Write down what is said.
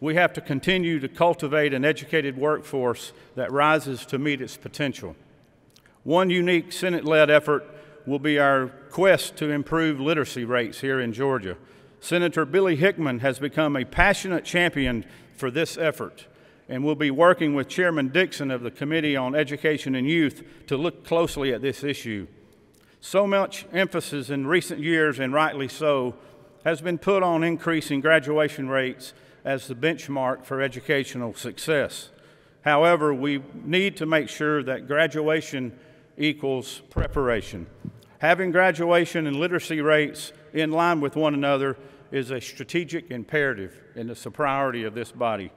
We have to continue to cultivate an educated workforce that rises to meet its potential. One unique Senate led effort will be our quest to improve literacy rates here in Georgia. Senator Billy Hickman has become a passionate champion for this effort and will be working with Chairman Dixon of the Committee on Education and Youth to look closely at this issue. So much emphasis in recent years, and rightly so, has been put on increasing graduation rates as the benchmark for educational success. However, we need to make sure that graduation equals preparation. Having graduation and literacy rates in line with one another is a strategic imperative and it's a priority of this body.